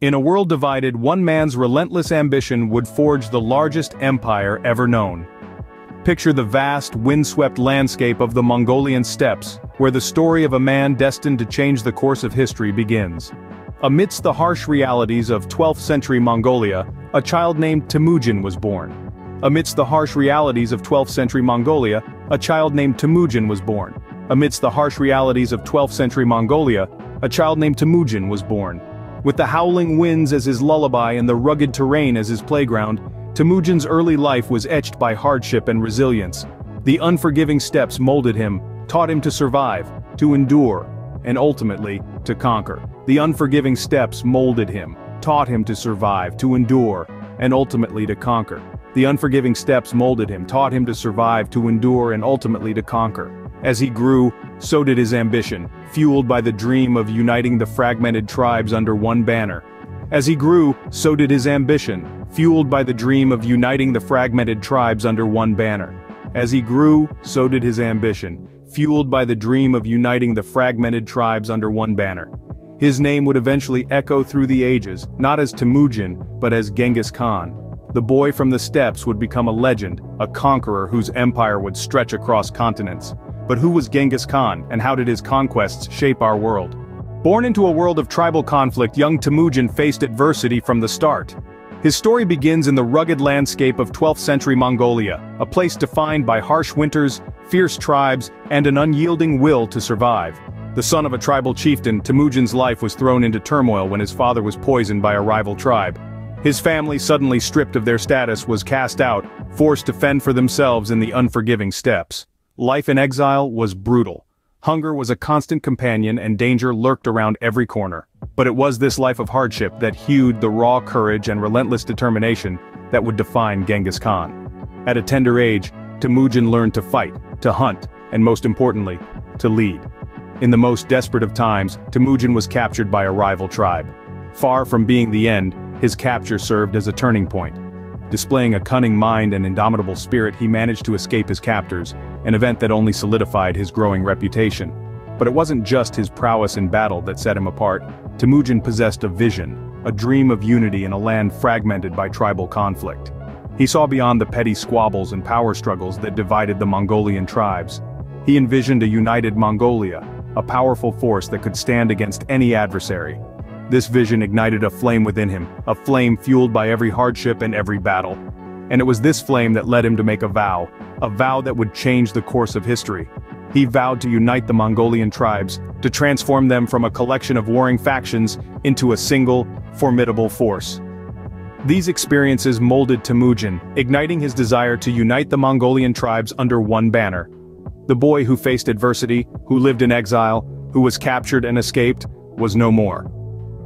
In a world divided, one man's relentless ambition would forge the largest empire ever known. Picture the vast, windswept landscape of the Mongolian steppes, where the story of a man destined to change the course of history begins. Amidst the harsh realities of 12th century Mongolia, a child named Temujin was born. Amidst the harsh realities of 12th century Mongolia, a child named Temujin was born. Amidst the harsh realities of 12th century Mongolia, a child named Temujin was born. With the howling winds as his lullaby and the rugged terrain as his playground, Temujin's early life was etched by hardship and resilience. The unforgiving steppes molded him, taught him to survive, to endure, and ultimately, to conquer. The unforgiving steppes molded him, taught him to survive, to endure, and ultimately to conquer. The unforgiving steppes molded him, taught him to survive, to endure, and ultimately to conquer. As he grew, so did his ambition, fueled by the dream of uniting the fragmented tribes under one banner. As he grew, so did his ambition, fueled by the dream of uniting the fragmented tribes under one banner. As he grew, so did his ambition, fueled by the dream of uniting the fragmented tribes under one banner. His name would eventually echo through the ages, not as Temujin, but as Genghis Khan. The boy from the steppes would become a legend, a conqueror whose empire would stretch across continents. But who was Genghis Khan, and how did his conquests shape our world? Born into a world of tribal conflict young Temujin faced adversity from the start. His story begins in the rugged landscape of 12th century Mongolia, a place defined by harsh winters, fierce tribes, and an unyielding will to survive. The son of a tribal chieftain, Temujin's life was thrown into turmoil when his father was poisoned by a rival tribe. His family suddenly stripped of their status was cast out, forced to fend for themselves in the unforgiving steppes. Life in exile was brutal. Hunger was a constant companion and danger lurked around every corner. But it was this life of hardship that hewed the raw courage and relentless determination that would define Genghis Khan. At a tender age, Temujin learned to fight, to hunt, and most importantly, to lead. In the most desperate of times, Temujin was captured by a rival tribe. Far from being the end, his capture served as a turning point. Displaying a cunning mind and indomitable spirit he managed to escape his captors, an event that only solidified his growing reputation. But it wasn't just his prowess in battle that set him apart, Temujin possessed a vision, a dream of unity in a land fragmented by tribal conflict. He saw beyond the petty squabbles and power struggles that divided the Mongolian tribes. He envisioned a united Mongolia, a powerful force that could stand against any adversary. This vision ignited a flame within him, a flame fueled by every hardship and every battle. And it was this flame that led him to make a vow, a vow that would change the course of history. He vowed to unite the Mongolian tribes, to transform them from a collection of warring factions into a single, formidable force. These experiences molded Temujin, igniting his desire to unite the Mongolian tribes under one banner. The boy who faced adversity, who lived in exile, who was captured and escaped, was no more.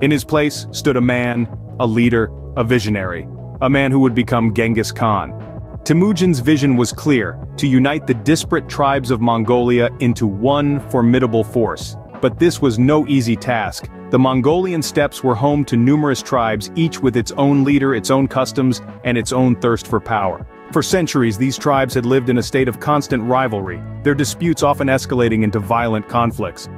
In his place stood a man, a leader, a visionary, a man who would become Genghis Khan, Temujin's vision was clear, to unite the disparate tribes of Mongolia into one formidable force. But this was no easy task. The Mongolian steppes were home to numerous tribes each with its own leader, its own customs, and its own thirst for power. For centuries these tribes had lived in a state of constant rivalry, their disputes often escalating into violent conflicts.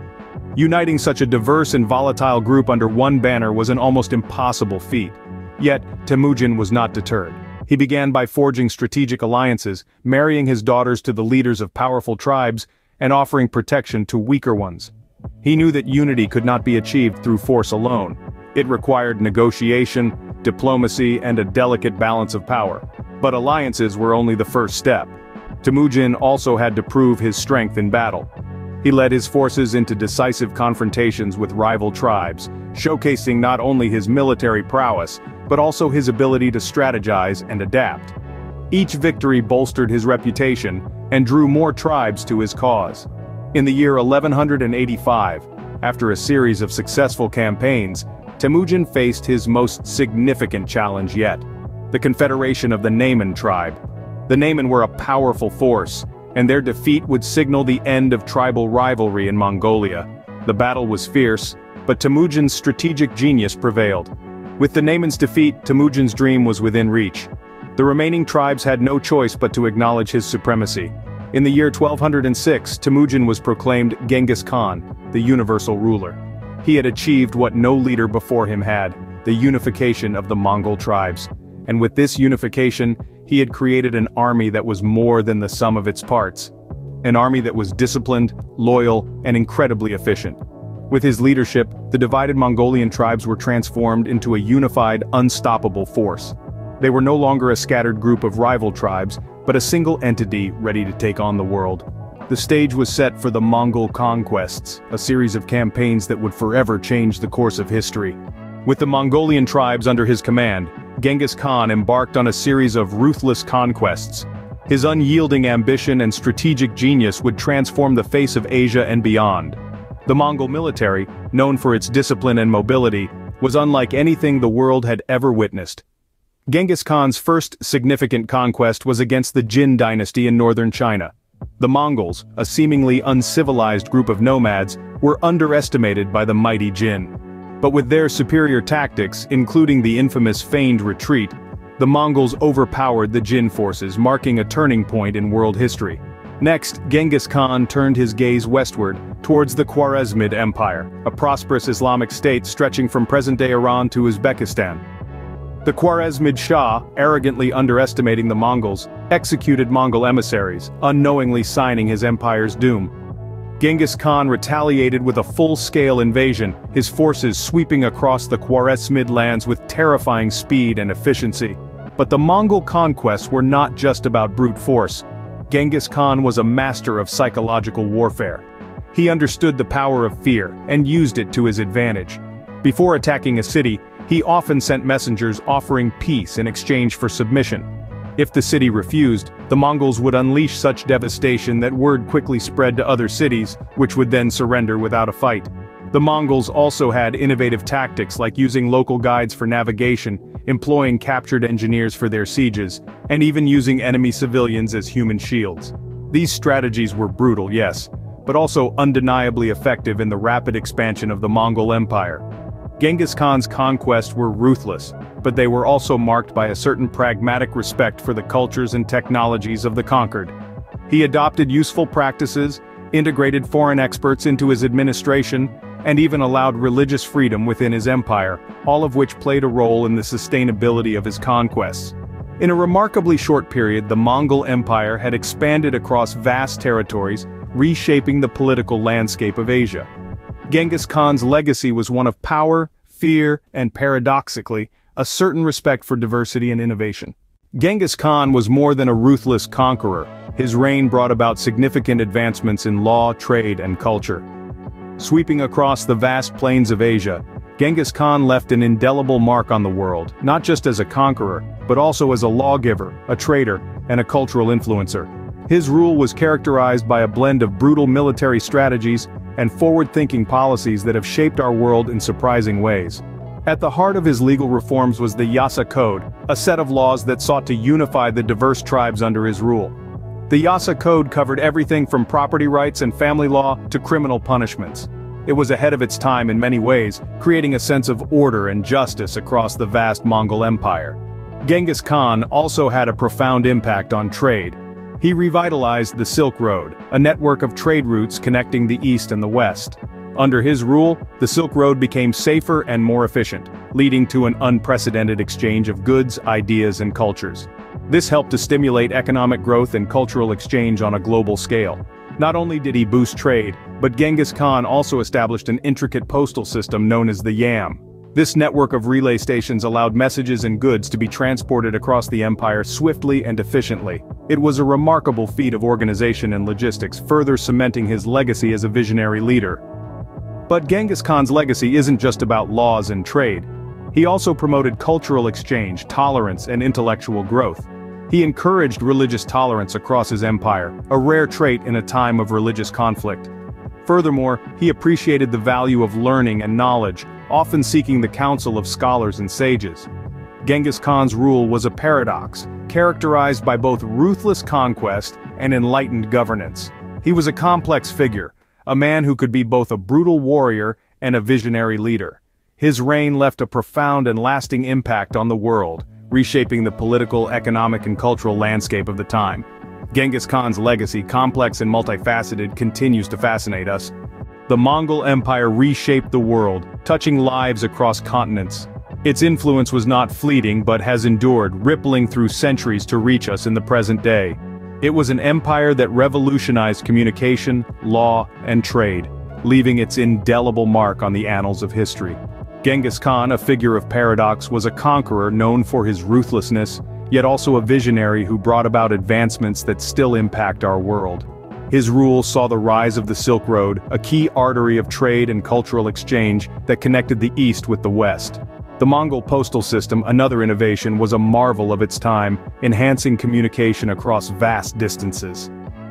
Uniting such a diverse and volatile group under one banner was an almost impossible feat. Yet, Temujin was not deterred. He began by forging strategic alliances, marrying his daughters to the leaders of powerful tribes, and offering protection to weaker ones. He knew that unity could not be achieved through force alone. It required negotiation, diplomacy, and a delicate balance of power. But alliances were only the first step. Temujin also had to prove his strength in battle. He led his forces into decisive confrontations with rival tribes, showcasing not only his military prowess, but also his ability to strategize and adapt. Each victory bolstered his reputation and drew more tribes to his cause. In the year 1185, after a series of successful campaigns, Temujin faced his most significant challenge yet. The confederation of the Nayman tribe. The Nayman were a powerful force, and their defeat would signal the end of tribal rivalry in Mongolia. The battle was fierce, but Temujin's strategic genius prevailed. With the Nayman's defeat, Temujin's dream was within reach. The remaining tribes had no choice but to acknowledge his supremacy. In the year 1206, Temujin was proclaimed Genghis Khan, the universal ruler. He had achieved what no leader before him had, the unification of the Mongol tribes. And with this unification, he had created an army that was more than the sum of its parts. An army that was disciplined, loyal, and incredibly efficient. With his leadership, the divided Mongolian tribes were transformed into a unified, unstoppable force. They were no longer a scattered group of rival tribes, but a single entity ready to take on the world. The stage was set for the Mongol conquests, a series of campaigns that would forever change the course of history. With the Mongolian tribes under his command, Genghis Khan embarked on a series of ruthless conquests. His unyielding ambition and strategic genius would transform the face of Asia and beyond. The Mongol military, known for its discipline and mobility, was unlike anything the world had ever witnessed. Genghis Khan's first significant conquest was against the Jin dynasty in northern China. The Mongols, a seemingly uncivilized group of nomads, were underestimated by the mighty Jin. But with their superior tactics, including the infamous feigned retreat, the Mongols overpowered the Jin forces marking a turning point in world history. Next, Genghis Khan turned his gaze westward, towards the Khwarezmid Empire, a prosperous Islamic state stretching from present-day Iran to Uzbekistan. The Khwarezmid Shah, arrogantly underestimating the Mongols, executed Mongol emissaries, unknowingly signing his empire's doom. Genghis Khan retaliated with a full-scale invasion, his forces sweeping across the Khwarezmid lands with terrifying speed and efficiency. But the Mongol conquests were not just about brute force. Genghis Khan was a master of psychological warfare. He understood the power of fear and used it to his advantage. Before attacking a city, he often sent messengers offering peace in exchange for submission. If the city refused, the Mongols would unleash such devastation that word quickly spread to other cities, which would then surrender without a fight. The Mongols also had innovative tactics like using local guides for navigation, employing captured engineers for their sieges, and even using enemy civilians as human shields. These strategies were brutal, yes, but also undeniably effective in the rapid expansion of the Mongol Empire. Genghis Khan's conquests were ruthless, but they were also marked by a certain pragmatic respect for the cultures and technologies of the conquered. He adopted useful practices, integrated foreign experts into his administration, and even allowed religious freedom within his empire, all of which played a role in the sustainability of his conquests. In a remarkably short period the Mongol Empire had expanded across vast territories, reshaping the political landscape of Asia. Genghis Khan's legacy was one of power, fear, and paradoxically, a certain respect for diversity and innovation. Genghis Khan was more than a ruthless conqueror, his reign brought about significant advancements in law, trade, and culture. Sweeping across the vast plains of Asia, Genghis Khan left an indelible mark on the world, not just as a conqueror, but also as a lawgiver, a trader, and a cultural influencer. His rule was characterized by a blend of brutal military strategies and forward-thinking policies that have shaped our world in surprising ways. At the heart of his legal reforms was the Yasa Code, a set of laws that sought to unify the diverse tribes under his rule. The Yasa Code covered everything from property rights and family law to criminal punishments. It was ahead of its time in many ways, creating a sense of order and justice across the vast Mongol Empire. Genghis Khan also had a profound impact on trade. He revitalized the Silk Road, a network of trade routes connecting the East and the West. Under his rule, the Silk Road became safer and more efficient, leading to an unprecedented exchange of goods, ideas and cultures. This helped to stimulate economic growth and cultural exchange on a global scale. Not only did he boost trade, but Genghis Khan also established an intricate postal system known as the Yam. This network of relay stations allowed messages and goods to be transported across the empire swiftly and efficiently. It was a remarkable feat of organization and logistics further cementing his legacy as a visionary leader. But Genghis Khan's legacy isn't just about laws and trade. He also promoted cultural exchange, tolerance, and intellectual growth. He encouraged religious tolerance across his empire, a rare trait in a time of religious conflict. Furthermore, he appreciated the value of learning and knowledge, often seeking the counsel of scholars and sages. Genghis Khan's rule was a paradox, characterized by both ruthless conquest and enlightened governance. He was a complex figure, a man who could be both a brutal warrior and a visionary leader. His reign left a profound and lasting impact on the world, reshaping the political, economic and cultural landscape of the time. Genghis Khan's legacy, complex and multifaceted, continues to fascinate us. The Mongol Empire reshaped the world, touching lives across continents. Its influence was not fleeting but has endured, rippling through centuries to reach us in the present day. It was an empire that revolutionized communication, law, and trade, leaving its indelible mark on the annals of history. Genghis Khan, a figure of paradox, was a conqueror known for his ruthlessness, yet also a visionary who brought about advancements that still impact our world. His rule saw the rise of the Silk Road, a key artery of trade and cultural exchange that connected the East with the West. The Mongol postal system, another innovation, was a marvel of its time, enhancing communication across vast distances.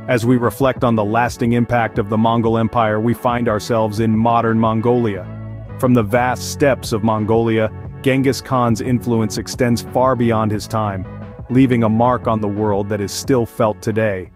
As we reflect on the lasting impact of the Mongol Empire we find ourselves in modern Mongolia, from the vast steppes of Mongolia, Genghis Khan's influence extends far beyond his time, leaving a mark on the world that is still felt today.